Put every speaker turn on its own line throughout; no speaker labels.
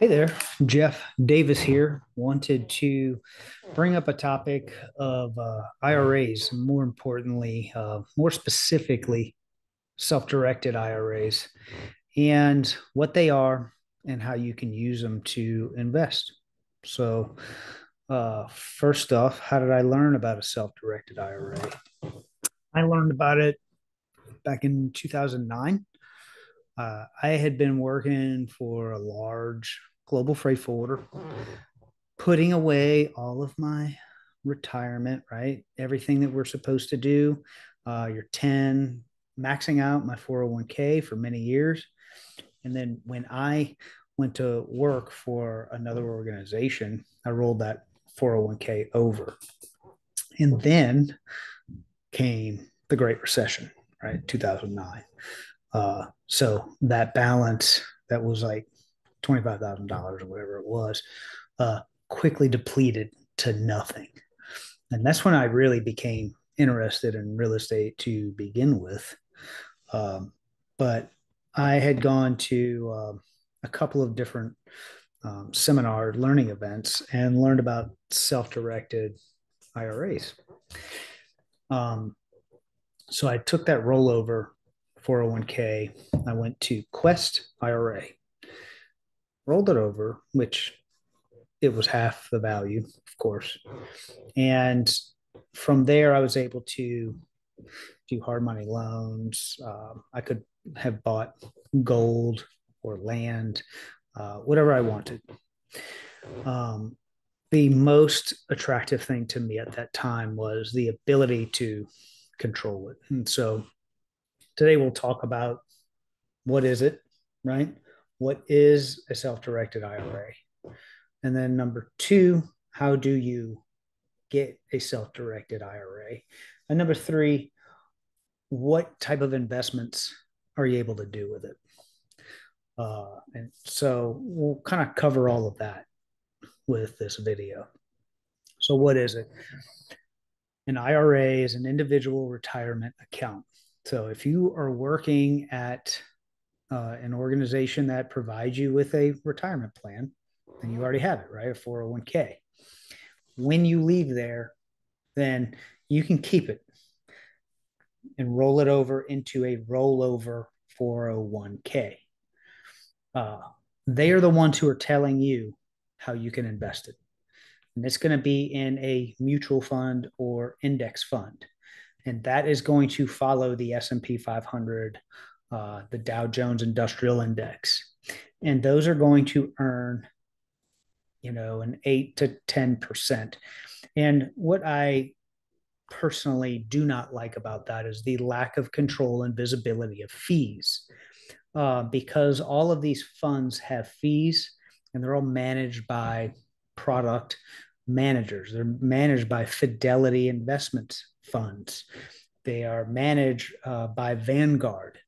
Hey there, Jeff Davis here. Wanted to bring up a topic of uh, IRAs, more importantly, uh, more specifically, self directed IRAs, and what they are and how you can use them to invest. So, uh, first off, how did I learn about a self directed IRA? I learned about it back in 2009. Uh, I had been working for a large global freight forwarder, putting away all of my retirement, right? Everything that we're supposed to do. Uh, your 10, maxing out my 401k for many years. And then when I went to work for another organization, I rolled that 401k over. And then came the Great Recession, right? 2009. Uh, so that balance that was like $25,000 or whatever it was uh, quickly depleted to nothing. And that's when I really became interested in real estate to begin with. Um, but I had gone to um, a couple of different um, seminar learning events and learned about self directed IRAs. Um, so I took that rollover 401k. I went to Quest IRA, rolled it over, which it was half the value, of course. And from there, I was able to do hard money loans. Um, I could have bought gold or land, uh, whatever I wanted. Um, the most attractive thing to me at that time was the ability to control it. And so today we'll talk about what is it, right? What is a self-directed IRA? And then number two, how do you get a self-directed IRA? And number three, what type of investments are you able to do with it? Uh, and so we'll kind of cover all of that with this video. So what is it? An IRA is an individual retirement account. So if you are working at uh, an organization that provides you with a retirement plan, then you already have it, right? A 401k. When you leave there, then you can keep it and roll it over into a rollover 401k. Uh, they are the ones who are telling you how you can invest it. And it's going to be in a mutual fund or index fund. And that is going to follow the S&P 500, uh, the Dow Jones Industrial Index. And those are going to earn, you know, an 8 to 10%. And what I personally do not like about that is the lack of control and visibility of fees. Uh, because all of these funds have fees and they're all managed by product managers. They're managed by Fidelity Investment Funds. They are managed uh, by Vanguard.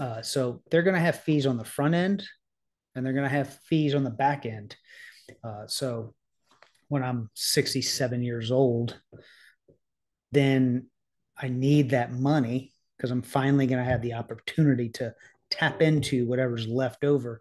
Uh, so they're going to have fees on the front end and they're going to have fees on the back end. Uh, so when I'm 67 years old, then I need that money because I'm finally going to have the opportunity to tap into whatever's left over.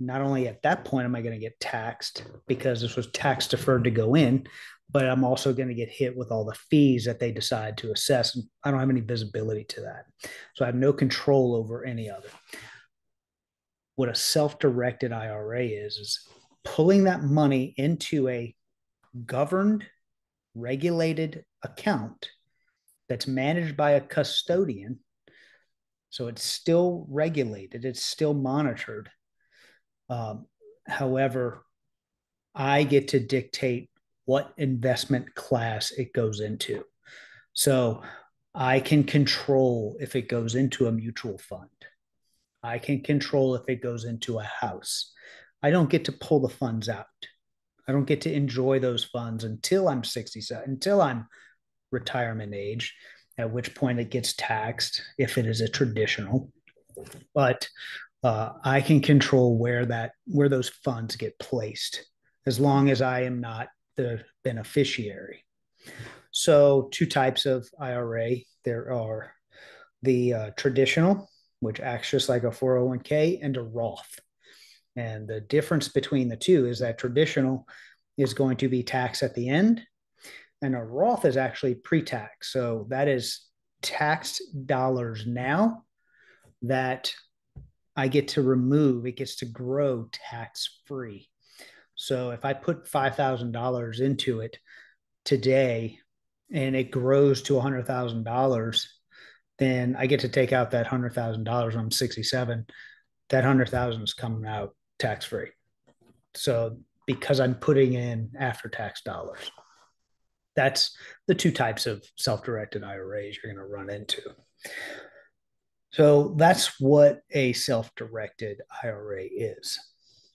Not only at that point am I going to get taxed because this was tax deferred to go in, but I'm also going to get hit with all the fees that they decide to assess. And I don't have any visibility to that. So I have no control over any of it. What a self directed IRA is, is pulling that money into a governed, regulated account that's managed by a custodian. So it's still regulated, it's still monitored. Um, however, I get to dictate what investment class it goes into. So I can control if it goes into a mutual fund. I can control if it goes into a house. I don't get to pull the funds out. I don't get to enjoy those funds until I'm 67, until I'm retirement age, at which point it gets taxed if it is a traditional. But uh, I can control where that where those funds get placed, as long as I am not the beneficiary. So, two types of IRA there are the uh, traditional, which acts just like a 401k, and a Roth. And the difference between the two is that traditional is going to be taxed at the end, and a Roth is actually pre tax. So that is taxed dollars now that I get to remove, it gets to grow tax free. So if I put $5,000 into it today and it grows to $100,000, then I get to take out that $100,000 when I'm 67. That 100,000 is coming out tax free. So because I'm putting in after tax dollars. That's the two types of self directed IRAs you're going to run into. So that's what a self directed IRA is.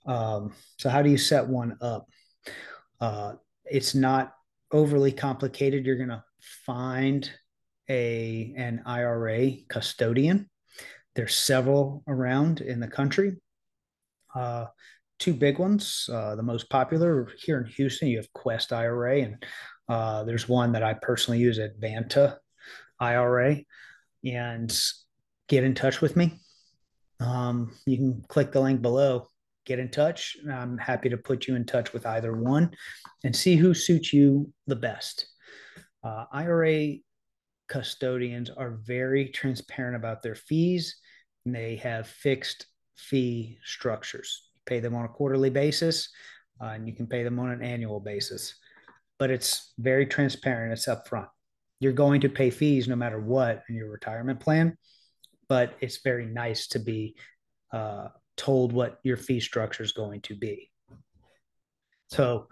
Um, so, how do you set one up? Uh, it's not overly complicated. You're going to find a an IRA custodian. There's several around in the country. Uh, two big ones. Uh, the most popular here in Houston, you have Quest IRA, and uh, there's one that I personally use Advanta IRA. And get in touch with me. Um, you can click the link below, get in touch. I'm happy to put you in touch with either one and see who suits you the best. Uh, IRA custodians are very transparent about their fees and they have fixed fee structures You pay them on a quarterly basis, uh, and you can pay them on an annual basis. But it's very transparent. It's upfront. You're going to pay fees no matter what in your retirement plan, but it's very nice to be uh, told what your fee structure is going to be. So,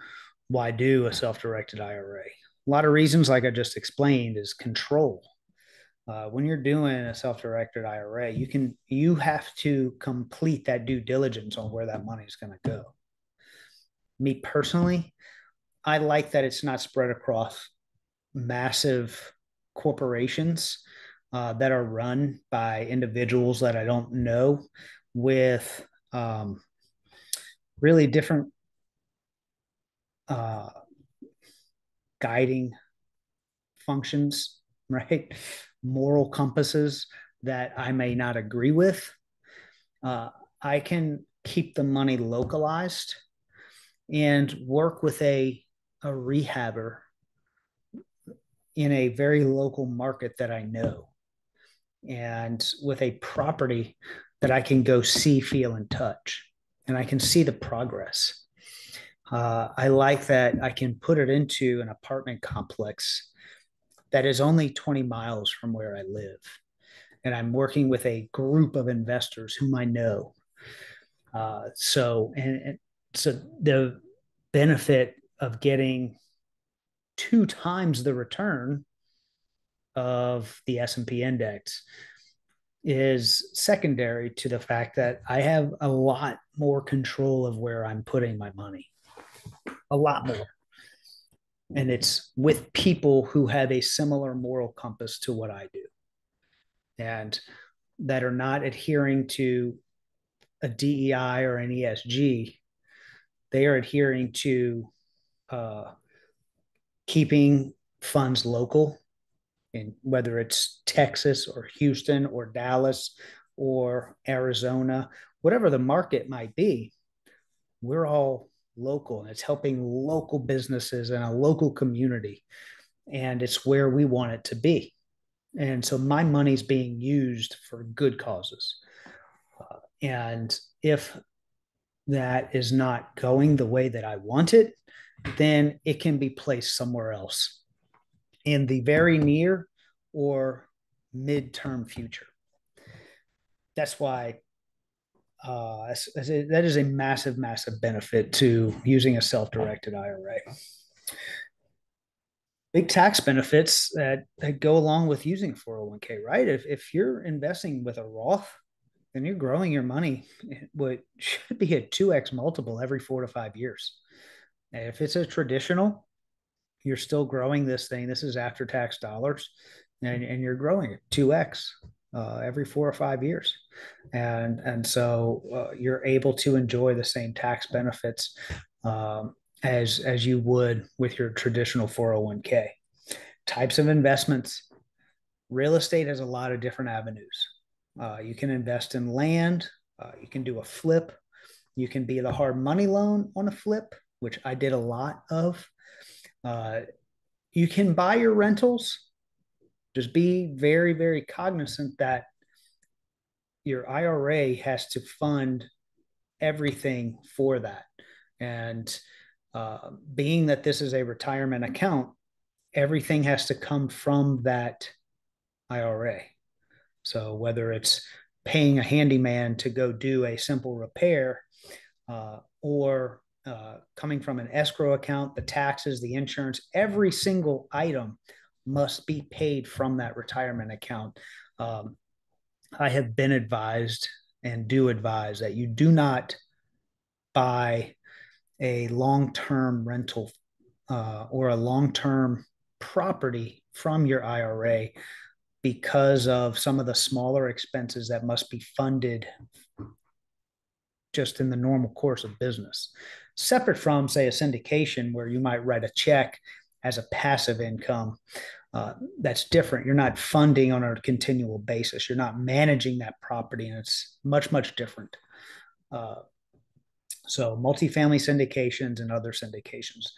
why do a self-directed IRA? A lot of reasons, like I just explained, is control uh, when you're doing a self-directed IRA, you can you have to complete that due diligence on where that money is going to go. Me personally, I like that it's not spread across massive corporations uh, that are run by individuals that I don't know with um, really different uh, guiding functions, right? moral compasses that I may not agree with. Uh, I can keep the money localized and work with a, a rehabber in a very local market that I know and with a property that I can go see, feel, and touch. And I can see the progress. Uh, I like that I can put it into an apartment complex that is only 20 miles from where I live. And I'm working with a group of investors whom I know. Uh, so, and, and so the benefit of getting two times the return of the S&P index is secondary to the fact that I have a lot more control of where I'm putting my money. A lot more and it's with people who have a similar moral compass to what I do and that are not adhering to a DEI or an ESG. They are adhering to uh, keeping funds local, and whether it's Texas or Houston or Dallas or Arizona, whatever the market might be, we're all local and it's helping local businesses and a local community. And it's where we want it to be. And so my money's being used for good causes. Uh, and if that is not going the way that i want it then it can be placed somewhere else in the very near or midterm future that's why uh, that is a massive, massive benefit to using a self-directed IRA. Big tax benefits that, that go along with using 401k, right? If, if you're investing with a Roth, then you're growing your money, what should be a 2x multiple every four to five years. If it's a traditional, you're still growing this thing. This is after tax dollars, and, and you're growing it 2x uh, every four or five years, and and so uh, you're able to enjoy the same tax benefits um, as as you would with your traditional 401k. Types of investments. Real estate has a lot of different avenues. Uh, you can invest in land. Uh, you can do a flip. You can be the hard money loan on a flip, which I did a lot of. Uh, you can buy your rentals. Just be very, very cognizant that your IRA has to fund everything for that. And uh, being that this is a retirement account, everything has to come from that IRA. So whether it's paying a handyman to go do a simple repair uh, or uh, coming from an escrow account, the taxes, the insurance, every single item must be paid from that retirement account. Um, I have been advised and do advise that you do not buy a long term rental uh, or a long term property from your IRA because of some of the smaller expenses that must be funded just in the normal course of business. Separate from, say, a syndication where you might write a check as a passive income. Uh, that's different. You're not funding on a continual basis. You're not managing that property, and it's much, much different. Uh, so, multifamily syndications and other syndications.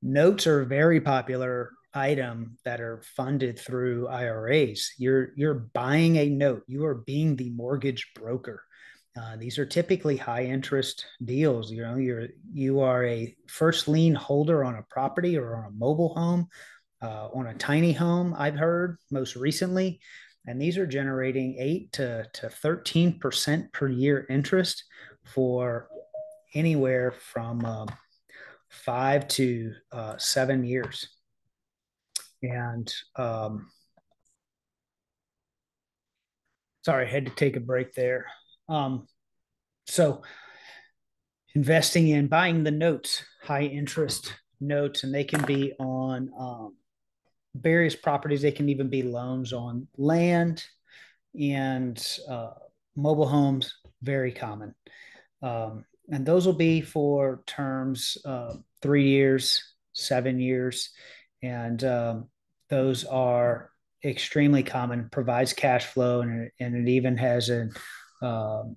Notes are a very popular item that are funded through IRAs. You're you're buying a note. You are being the mortgage broker. Uh, these are typically high interest deals. You know, you're you are a first lien holder on a property or on a mobile home, uh, on a tiny home. I've heard most recently, and these are generating eight to to thirteen percent per year interest for anywhere from uh, five to uh, seven years. And um, sorry, I had to take a break there. Um, so investing in buying the notes, high interest notes, and they can be on um, various properties. They can even be loans on land and uh, mobile homes, very common. Um, and those will be for terms uh, three years, seven years, and um, those are extremely common. Provides cash flow, and and it even has a um,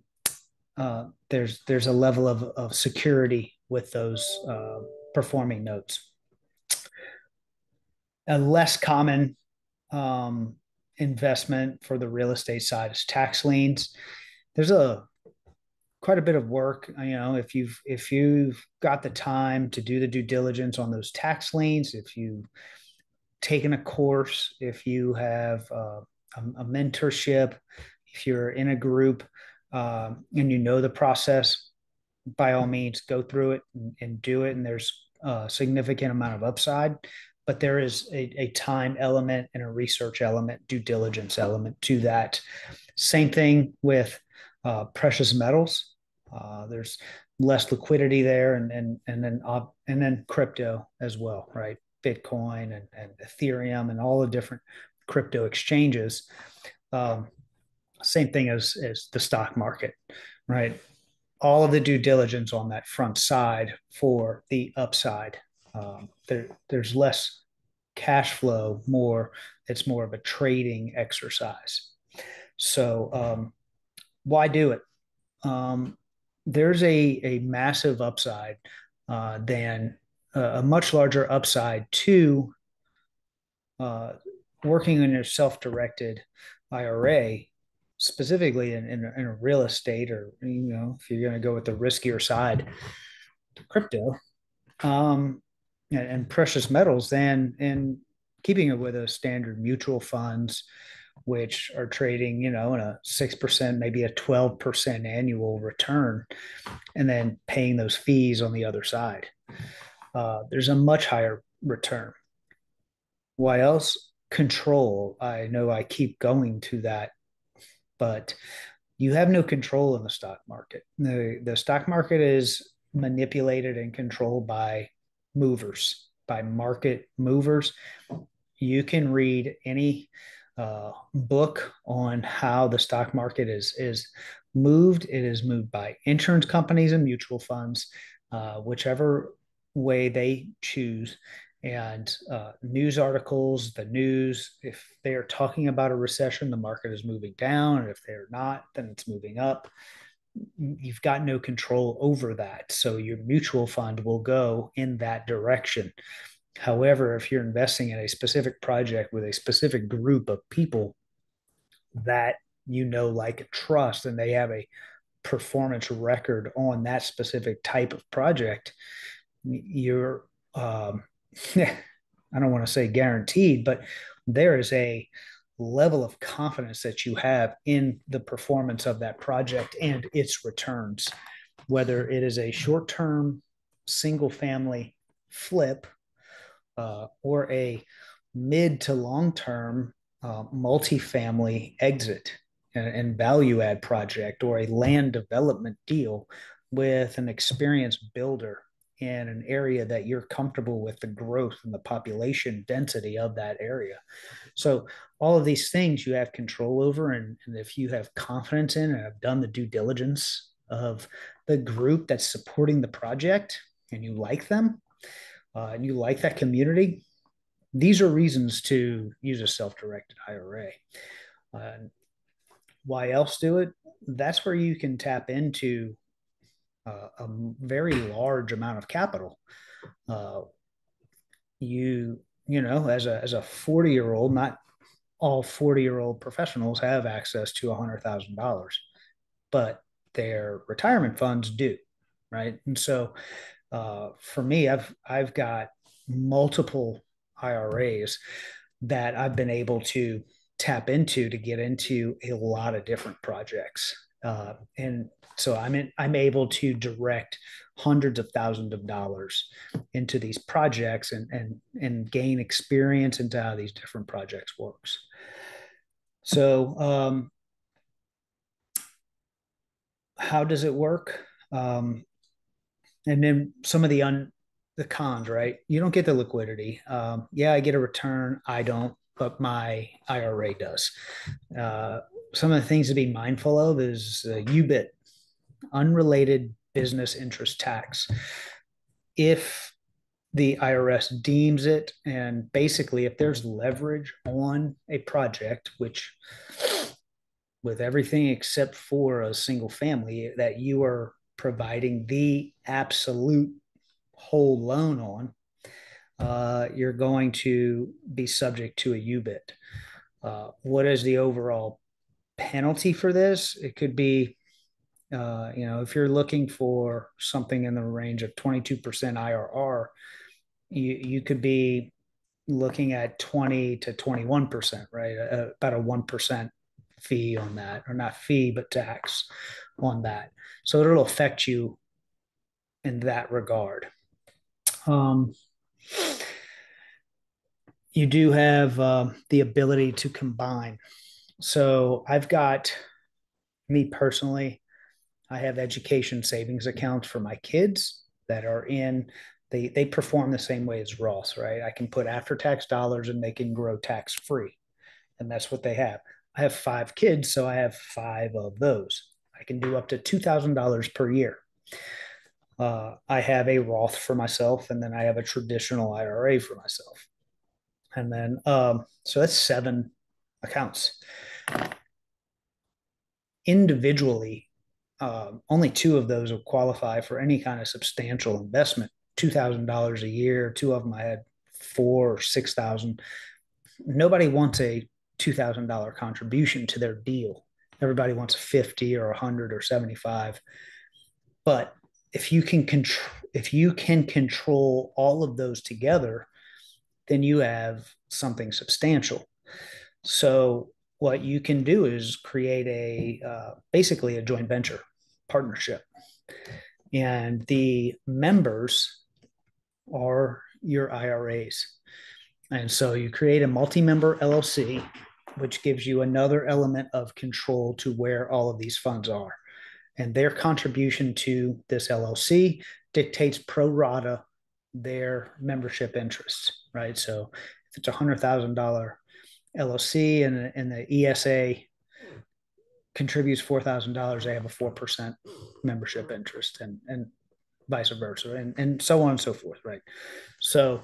uh, there's there's a level of, of security with those uh, performing notes. A less common um, investment for the real estate side is tax liens. There's a quite a bit of work you know if you've if you've got the time to do the due diligence on those tax liens if you've taken a course if you have uh, a, a, mentorship if you're in a group uh, and you know the process by all means go through it and, and, do it and there's a significant amount of upside but there is a, a time element and a research element due diligence element to that same thing with uh, precious metals uh, there's less liquidity there, and and and then and then crypto as well, right? Bitcoin and, and Ethereum and all the different crypto exchanges. Um, same thing as as the stock market, right? All of the due diligence on that front side for the upside. Um, there, there's less cash flow, more it's more of a trading exercise. So um, why do it? Um, there's a a massive upside uh, than uh, a much larger upside to uh, working in a self-directed IRA, specifically in, in, in, real estate, or you know, if you're going to go with the riskier side, crypto, um, and, and precious metals, than in keeping it with a standard mutual funds which are trading, you know, in a 6%, maybe a 12% annual return, and then paying those fees on the other side. Uh, there's a much higher return. Why else? Control. I know I keep going to that, but you have no control in the stock market. The, the stock market is manipulated and controlled by movers, by market movers. You can read any uh, book on how the stock market is is moved. It is moved by insurance companies and mutual funds, uh, whichever way they choose. And uh, news articles, the news, if they are talking about a recession, the market is moving down. And if they're not, then it's moving up. you've got no control over that. So your mutual fund will go in that direction. However, if you're investing in a specific project with a specific group of people that you know, like, trust, and they have a performance record on that specific type of project, you're, um, I don't want to say guaranteed, but there is a level of confidence that you have in the performance of that project and its returns, whether it is a short term single family flip uh, or a mid to long term uh, multifamily exit and, and value add project or a land development deal with an experienced builder in an area that you're comfortable with the growth and the population density of that area. So all of these things you have control over. And, and if you have confidence in and have done the due diligence of the group that's supporting the project and you like them uh, and you like that community, these are reasons to use a self-directed IRA. Uh, why else do it? That's where you can tap into uh, a very large amount of capital. Uh, you you know as a as a 40 year old not all 40 year old professionals have access to $100000 but their retirement funds do right and so uh, for me i've i've got multiple iras that i've been able to tap into to get into a lot of different projects uh, and so I'm in, I'm able to direct hundreds of thousands of dollars into these projects and and and gain experience into how these different projects works. So um, how does it work? Um, and then some of the un the cons, right? You don't get the liquidity. Um, yeah, I get a return. I don't, but my IRA does. Uh, some of the things to be mindful of is uh, UBIT, unrelated business interest tax. If the IRS deems it, and basically, if there's leverage on a project, which with everything except for a single family that you are providing the absolute whole loan on, uh, you're going to be subject to a UBIT. Uh, what is the overall penalty for this? It could be uh, you know, if you're looking for something in the range of 22% IRR, you, you could be looking at 20 to 21%, right? Uh, about a 1% fee on that, or not fee, but tax on that. So it'll affect you in that regard. Um, you do have uh, the ability to combine. So I've got me personally, I have education savings accounts for my kids that are in they they perform the same way as Roth, right? I can put after tax dollars and they can grow tax free. And that's what they have. I have five kids, so I have five of those. I can do up to $2,000 per year. Uh, I have a Roth for myself, and then I have a traditional IRA for myself. And then, um, so that's seven accounts. Individually, uh, only two of those will qualify for any kind of substantial investment. Two thousand dollars a year. Two of them I had four or six thousand. Nobody wants a two thousand dollar contribution to their deal. Everybody wants fifty or a hundred or seventy five. But if you can control, if you can control all of those together, then you have something substantial. So what you can do is create a uh, basically a joint venture partnership. And the members are your IRAs. And so you create a multi member LLC, which gives you another element of control to where all of these funds are. And their contribution to this LLC dictates pro rata their membership interests, right? So if it's a $100,000 LLC and, and the ESA contributes four thousand dollars, they have a four percent membership interest, and and vice versa, and and so on and so forth, right? So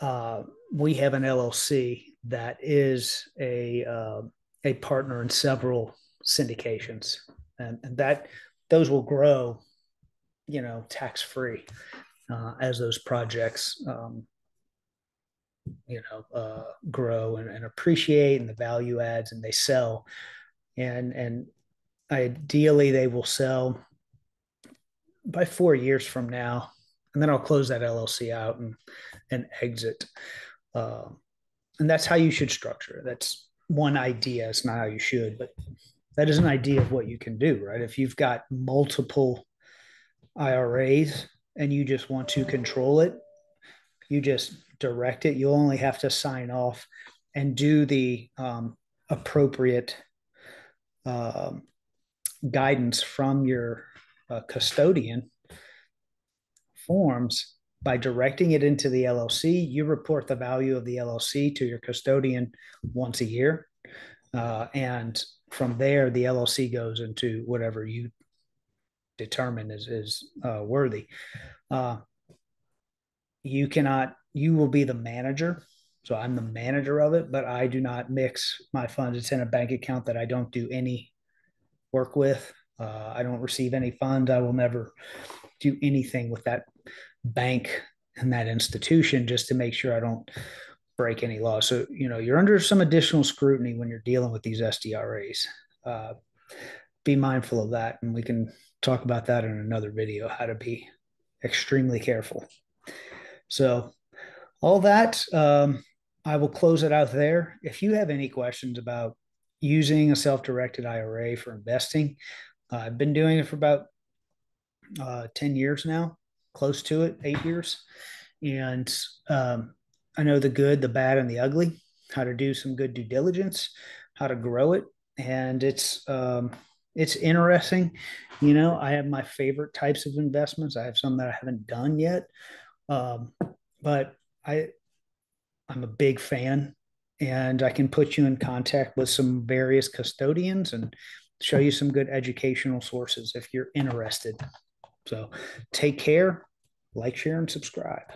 uh, we have an LLC that is a uh, a partner in several syndications, and, and that those will grow, you know, tax free uh, as those projects, um, you know, uh, grow and, and appreciate, and the value adds, and they sell, and and ideally they will sell by four years from now, and then I'll close that LLC out and and exit. Uh, and that's how you should structure it. That's one idea. It's not how you should, but that is an idea of what you can do, right? If you've got multiple IRAs and you just want to control it, you just direct it. You'll only have to sign off and do the um, appropriate um, guidance from your uh, custodian forms by directing it into the LLC. You report the value of the LLC to your custodian once a year. Uh, and from there, the LLC goes into whatever you determine is, is uh, worthy. You cannot, you will be the manager. So I'm the manager of it, but I do not mix my funds. It's in a bank account that I don't do any work with. Uh, I don't receive any funds. I will never do anything with that bank and that institution just to make sure I don't break any law. So, you know, you're under some additional scrutiny when you're dealing with these SDIRAs. Uh, be mindful of that. And we can talk about that in another video, how to be extremely careful. So, all that, um, I will close it out there. If you have any questions about using a self directed IRA for investing, uh, I've been doing it for about uh, 10 years now, close to it, eight years. And um, I know the good, the bad, and the ugly, how to do some good due diligence, how to grow it. And it's, um, it's interesting. You know, I have my favorite types of investments. I have some that I haven't done yet. Um, but I, I'm a big fan and I can put you in contact with some various custodians and show you some good educational sources if you're interested. So take care, like, share, and subscribe.